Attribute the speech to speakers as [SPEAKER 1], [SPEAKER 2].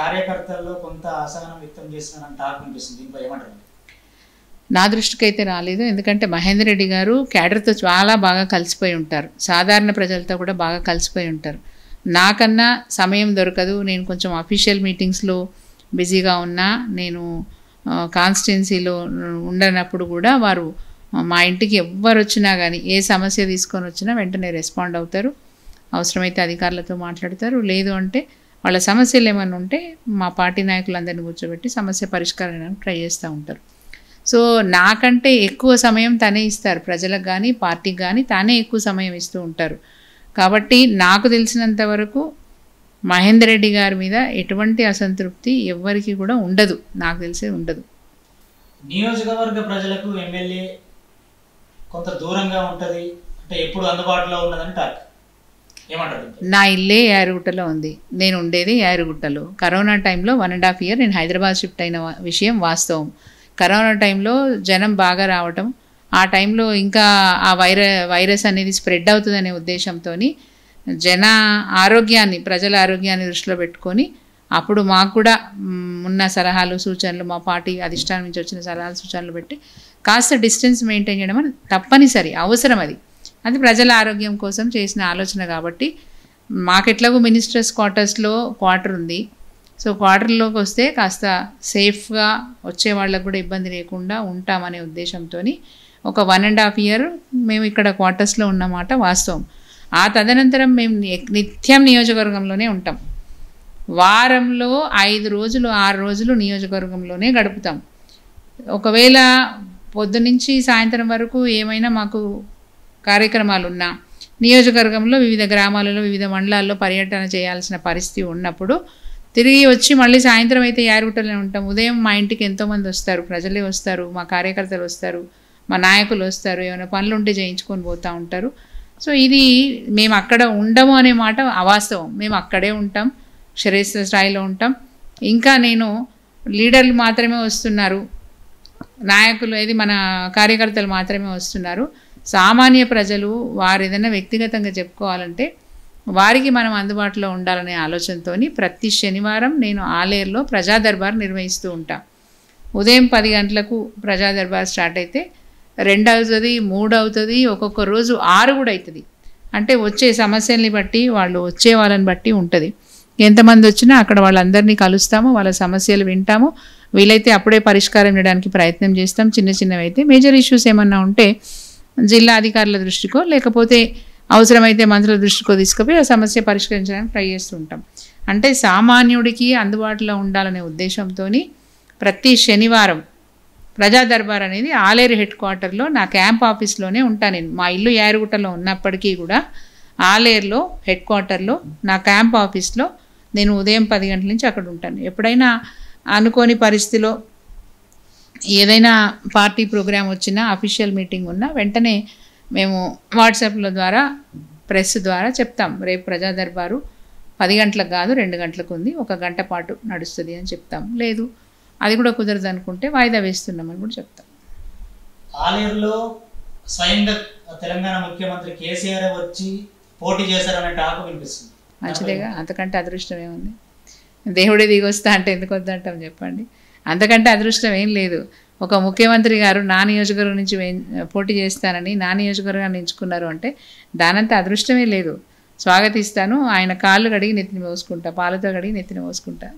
[SPEAKER 1] కార్యకర్తల్లో కొంత అసహనం వ్యక్తం చేస్తున్నారని టాక్ అనిపిస్తుంది దీనిపై ఏమంటారు?
[SPEAKER 2] నా దృష్టికి అయితే రాలేదు. ఎందుకంటే మహేందర్ రెడ్డి గారు క్యాడర్తో చాలా బాగా కలిసిపోయి ఉంటారు. సాధారణ ప్రజలతో కూడా బాగా కలిసిపోయి ఉంటారు. నాకన్నా సమయం దొరకదు. నేను కొంచెం అఫీషియల్ మీటింగ్స్లో బిజీగా ఉన్నా నేను కాన్స్టిట్యున్సీలో ఉండనప్పుడు కూడా వారు మా ఇంటికి ఎవ్వరు వచ్చినా కానీ ఏ సమస్య తీసుకొని వచ్చినా వెంటనే రెస్పాండ్ అవుతారు. అవసరమైతే అధికారులతో మాట్లాడతారు. లేదు అంటే వాళ్ళ సమస్యలు ఏమైనా ఉంటే మా పార్టీ నాయకులందరినీ కూర్చోబెట్టి సమస్య పరిష్కారానికి ట్రై చేస్తూ ఉంటారు. సో నాకంటే ఎక్కువ సమయం తనే ఇస్తారు. ప్రజలకు కానీ పార్టీకి కానీ తానే ఎక్కువ సమయం ఇస్తూ ఉంటారు. కాబట్టి నాకు తెలిసినంత వరకు మహేందర్ రెడ్డి గారి మీద ఎటువంటి అసంతృప్తి ఎవ్వరికి కూడా ఉండదు. నాకు తెలిసి ఉండదు.
[SPEAKER 1] నియోజకవర్గ ప్రజలకు ఎమ్మెల్యే కొంత దూరంగా ఉంటుంది. అంటే ఎప్పుడు అందుబాటులో ఉన్నదని టాక్.
[SPEAKER 2] నా ఇల్లే యారుగుట్టలో ఉంది. నేను ఉండేది యారుగుట్టలో కరోనా టైంలో వన్ అండ్ హాఫ్ ఇయర్ నేను హైదరాబాద్ షిఫ్ట్ అయిన విషయం వాస్తవం. కరోనా టైంలో జనం బాగా రావటం ఆ టైంలో ఇంకా ఆ వైర వైరస్ అనేది స్ప్రెడ్ అవుతుందనే ఉద్దేశంతో జన ఆరోగ్యాన్ని ప్రజల ఆరోగ్యాన్ని దృష్టిలో పెట్టుకొని అప్పుడు మాకు కూడా ఉన్న సలహాలు సూచనలు మా పార్టీ అధిష్టానం నుంచి వచ్చిన సలహాలు సూచనలు పెట్టి కాస్త డిస్టెన్స్ మెయింటైన్ చేయడం అనేది తప్పనిసరి అవసరం అది. అది ప్రజల ఆరోగ్యం కోసం చేసిన ఆలోచన కాబట్టి మాకెట్లాగో మినిస్టర్స్ క్వార్టర్స్లో క్వార్టర్ ఉంది. సో క్వార్టర్లోకి వస్తే కాస్త సేఫ్గా వచ్చే వాళ్ళకు కూడా ఇబ్బంది లేకుండా ఉంటామనే ఉద్దేశంతో ఒక వన్ అండ్ హాఫ్ ఇయర్ మేము ఇక్కడ క్వార్టర్స్లో ఉన్నమాట వాస్తవం. ఆ తదనంతరం మేము ని- నిత్యం నియోజకవర్గంలోనే ఉంటాం. వారంలో ఐదు రోజులు ఆరు రోజులు నియోజకవర్గంలోనే గడుపుతాం. ఒకవేళ పొద్దునుంచి సాయంత్రం వరకు ఏమైనా మాకు కార్యక్రమాలున్నా. నియోజకవర్గంలో వివిధ గ్రామాలలో వివిధ మండలాల్లో పర్యటన చేయాల్సిన పరిస్థితి ఉన్నప్పుడు తిరిగి వచ్చి మళ్ళీ సాయంత్రం అయితే యారుగుట్టలో ఉంటాం. ఉదయం మా ఇంటికి ఎంతోమంది వస్తారు. ప్రజలే వస్తారు. మా కార్యకర్తలు వస్తారు. మా నాయకులు వస్తారు. ఏమైనా పనులు ఉంటే చేయించుకొని పోతూ ఉంటారు. సో ఇది మేము అక్కడ ఉండము అనే మాట అవాస్తవం. మేము అక్కడే ఉంటాం. క్షరేశ్వర స్థాయిలో ఉంటాం. ఇంకా నేను లీడర్లు మాత్రమే వస్తున్నారు. నాయకులు ఏది మన కార్యకర్తలు మాత్రమే వస్తున్నారు. సామాన్య ప్రజలు వారు ఏదైనా వ్యక్తిగతంగా చెప్పుకోవాలంటే వారికి మనం అందుబాటులో ఉండాలనే ఆలోచనతో ప్రతి శనివారం నేను ఆలేరులో ప్రజా దర్బార్ నిర్వహిస్తూ ఉంటా. ఉదయం పది గంటలకు ప్రజా దర్బార్ స్టార్ట్ అయితే రెండు అవుతుంది మూడు అవుతుంది ఒక్కొక్క రోజు ఆరు కూడా అవుతుంది అంటే వచ్చే సమస్యల్ని బట్టి వాళ్ళు వచ్చే వాళ్ళని బట్టి ఉంటుంది. ఎంతమంది వచ్చినా అక్కడ వాళ్ళందరినీ కలుస్తాము వాళ్ళ సమస్యలు వింటాము. వీలైతే అప్పుడే పరిష్కారం చేయడానికి ప్రయత్నం చేస్తాం. చిన్న చిన్నవి అయితే మేజర్ ఇష్యూస్ ఏమన్నా ఉంటే జిల్లా అధికారుల దృష్టికో లేకపోతే అవసరమైతే మంత్రుల దృష్టికో తీసుకుపోయి ఆ సమస్య పరిష్కరించడానికి ట్రై చేస్తూ ఉంటాం. అంటే సామాన్యుడికి అందుబాటులో ఉండాలనే ఉద్దేశంతో ప్రతి శనివారం ప్రజా దర్బార్ అనేది ఆలేరు హెడ్ క్వార్టర్లో నా క్యాంప్ ఆఫీస్లోనే ఉంటాను నేను. మా ఇల్లు యారుగుట్టలో ఉన్నప్పటికీ కూడా ఆలేరులో హెడ్ క్వార్టర్లో నా క్యాంప్ ఆఫీస్లో నేను ఉదయం పది గంటల నుంచి అక్కడ ఉంటాను. ఎప్పుడైనా అనుకోని పరిస్థితిలో ఏదైనా పార్టీ ప్రోగ్రాం వచ్చినా అఫీషియల్ మీటింగ్ ఉన్నా వెంటనే మేము వాట్సాప్ల ద్వారా ప్రెస్ ద్వారా చెప్తాం. రేపు ప్రజా దర్బారు పది గంటలకు కాదు రెండు గంటలకు ఉంది. ఒక గంట పాటు నడుస్తుంది అని చెప్తాం. లేదు అది కూడా కుదరదు అనుకుంటే వాయిదా వేస్తున్నామని కూడా చెప్తాం.
[SPEAKER 1] ఆలేరులో స్వయంగా తెలంగాణ ముఖ్యమంత్రి కేసీఆర్ వచ్చి పోటీ చేశారనే టాక్ వినిపిస్తుంది.
[SPEAKER 2] మంచిదేగా. అంతకంటే అదృష్టం ఏముంది? దేవుడే దిగొస్తా అంటే ఎందుకు వద్దంటాం చెప్పండి? అంతకంటే అదృష్టం ఏం లేదు. ఒక ముఖ్యమంత్రి గారు నా నియోజకవర్గం నుంచి పోటీ చేస్తానని నా నియోజకవర్గాన్ని ఎంచుకున్నారు అంటే దానంత అదృష్టమే లేదు. స్వాగతిస్తాను. ఆయన కాళ్ళు కడిగి నెత్తిని మోసుకుంటా పాలతో కడిగి నెత్తిని మోసుకుంటా.